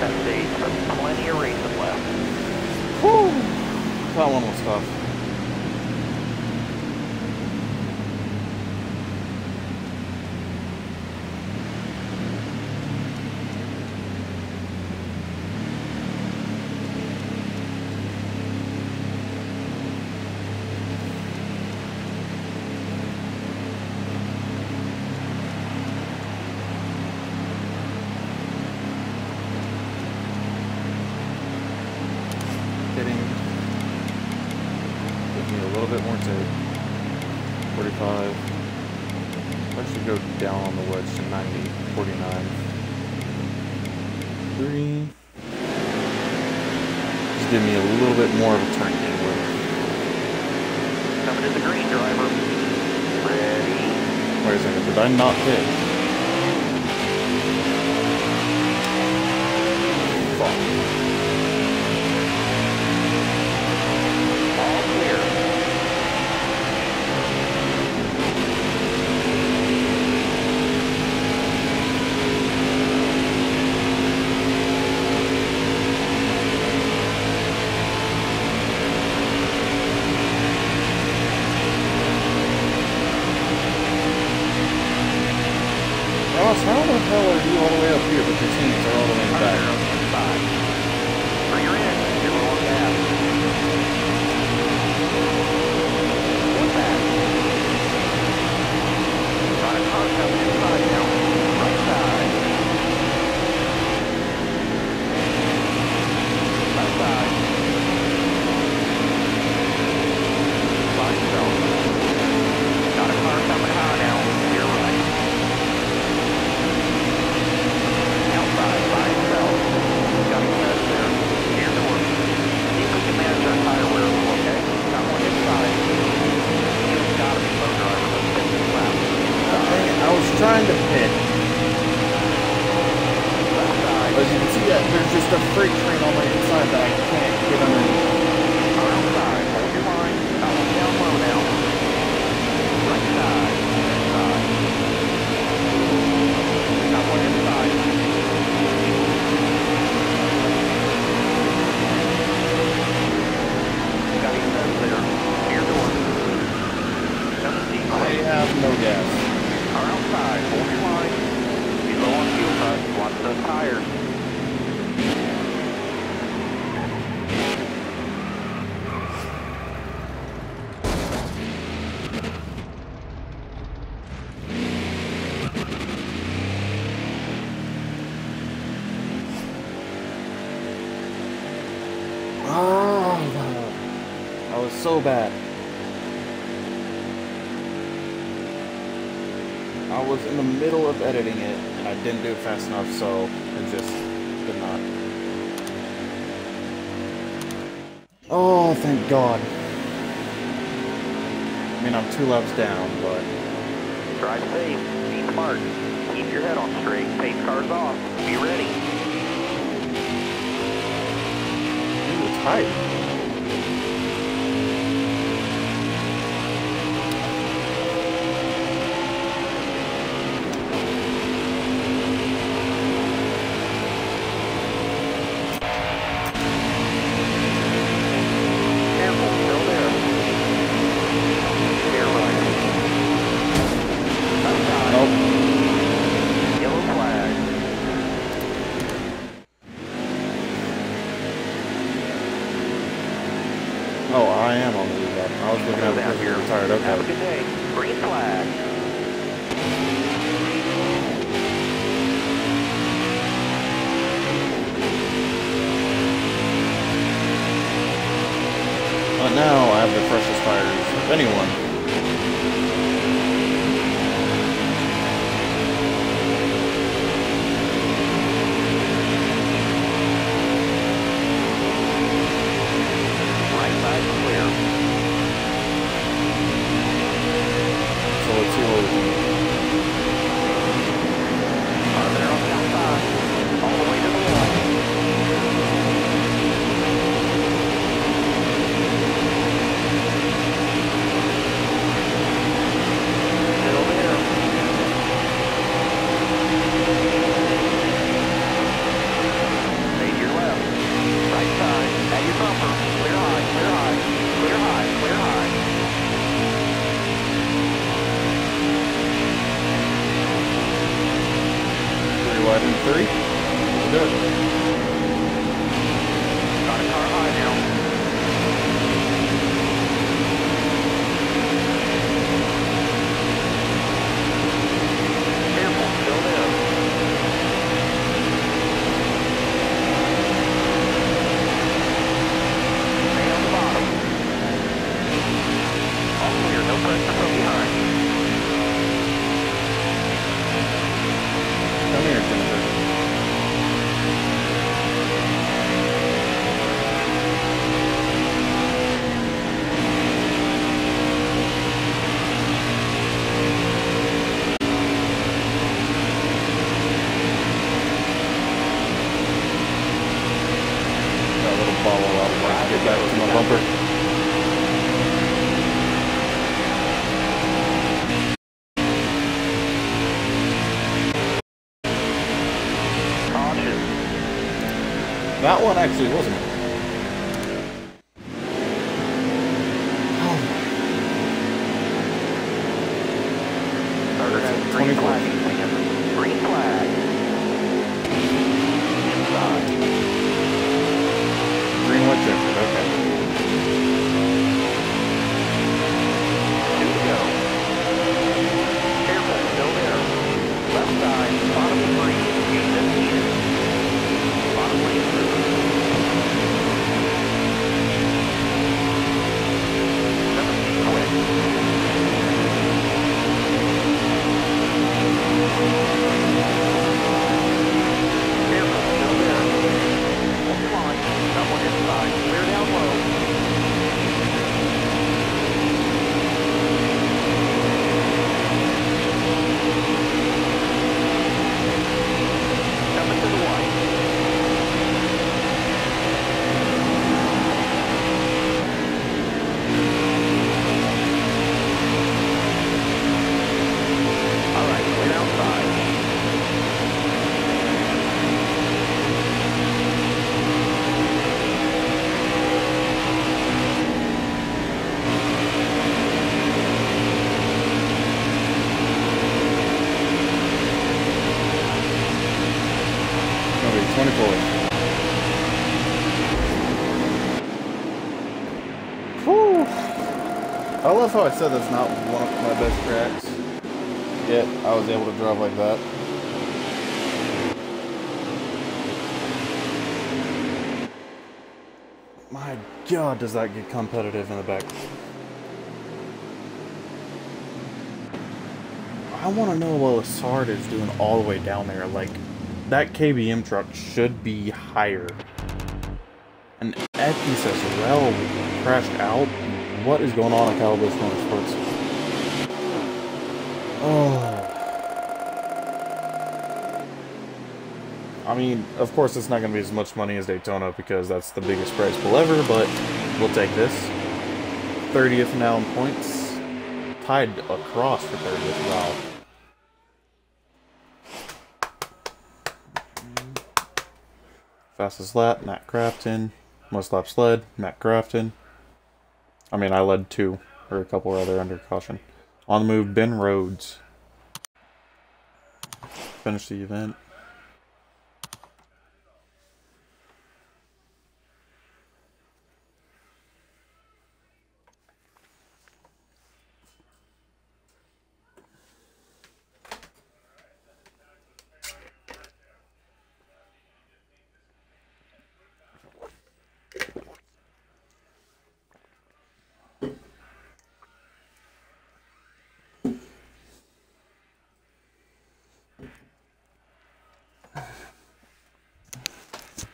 that stage, but plenty of racing left. Whew! That one was tough. so it just did not. Oh, thank God. I mean, I'm two laps down, but... Drive safe, be smart, keep your head on straight, pace cars off, be ready. Ooh, tight. That one actually wasn't. Love how I said that's not one of my best tracks. Yet I was able to drive like that. My god, does that get competitive in the back. I want to know what Lessard is doing all the way down there. Like, that KBM truck should be higher. And Eki says, well, crashed out. What is going on at Kyle Busch Motorsports? Oh. I mean, of course, it's not going to be as much money as Daytona because that's the biggest prize pool ever, but we'll take this. 30th now in points. Tied across for 30th. Wow. Fastest lap, Matt Crafton. Most laps led, Matt Crafton. I mean, I led two, or a couple other under caution. On the move, Ben Rhodes. Finish the event.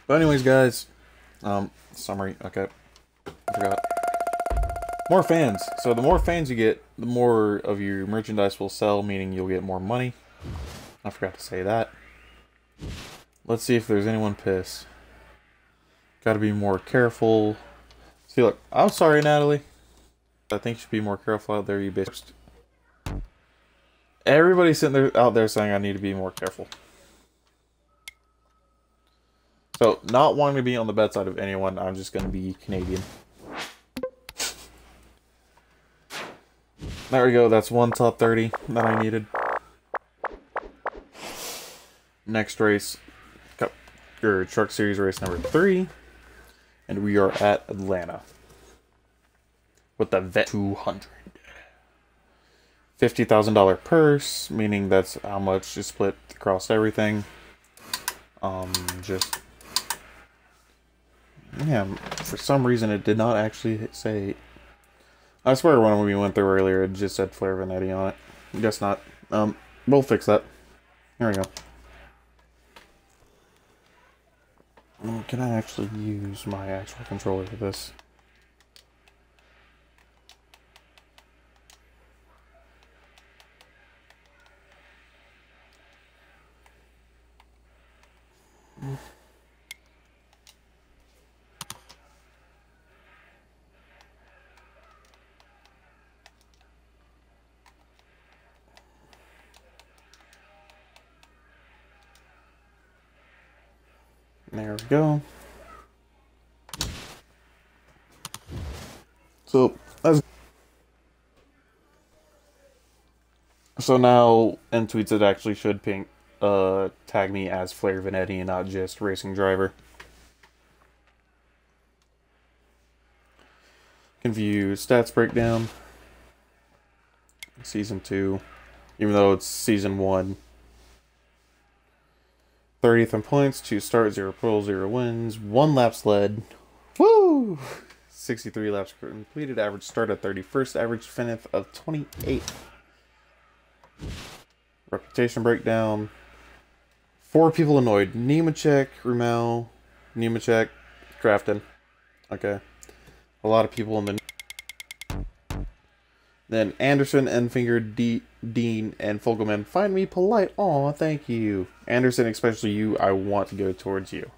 But anyways, guys, um, summary. Okay, I forgot. More fans. So the more fans you get, the more of your merchandise will sell, meaning you'll get more money. I forgot to say that. Let's see if there's anyone pissed. Got to be more careful. See, look, I'm sorry, Natalie. I think you should be more careful out there, you bitch. Everybody's sitting there out there saying I need to be more careful. So, not wanting to be on the bad side of anyone, I'm just going to be Canadian. There we go, that's one top 30 that I needed. Next race, Cup, or Truck Series race number 3. And we are at Atlanta. With the Vet 200. $50,000 purse, meaning that's how much is split across everything. Um, just yeah, for some reason it did not actually say. I swear when we went through earlier, it just said Flare Vanetti on it. Guess not. Um, we'll fix that. Here we go. Oh, Can I actually use my actual controller for this? go. So let's. So now, in tweets, it actually should ping, uh, tag me as Flare Vanetti and not just Racing Driver. Can view stats breakdown. Season two, even though it's season one, 30th in points, two start, zero pole, zero wins, one laps led. Woo! 63 laps completed, average start at 31st, average finish of 28. Reputation breakdown. Four people annoyed. Nemechek, Rumel, Nemechek, Crafton. Okay. A lot of people in the then Anderson, Enfinger, D- Dean, and Fogelman find me polite. Aw, thank you. Anderson, especially you, I want to go towards you.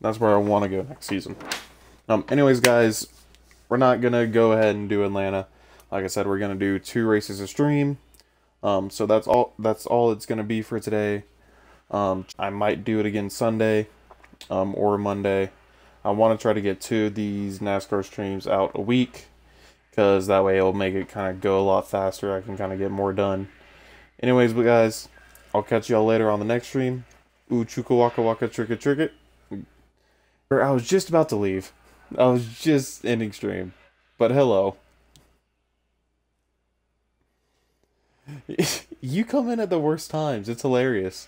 That's where I want to go next season. Um, anyways, guys, we're not gonna go ahead and do Atlanta. Like I said, we're gonna do two races a stream. Um, so that's all. That's all it's gonna be for today. Um, I might do it again Sunday, um, or Monday. I want to try to get two of these NASCAR streams out a week because that way it'll make it kind of go a lot faster. I can kind of get more done. Anyways, but guys, I'll catch y'all later on the next stream. Ooh, chuka waka waka trick Or I was just about to leave. I was just ending stream. But hello. (laughs) you come in at the worst times. It's hilarious.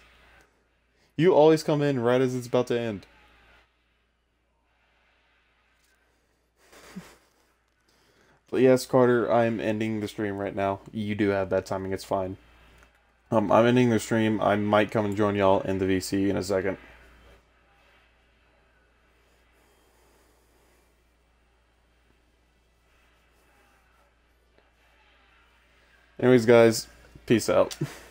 You always come in right as it's about to end. But yes, Carter, I'm ending the stream right now. You do have bad timing, it's fine. Um, I'm ending the stream. I might come and join y'all in the VC in a second. Anyways, guys, peace out. (laughs)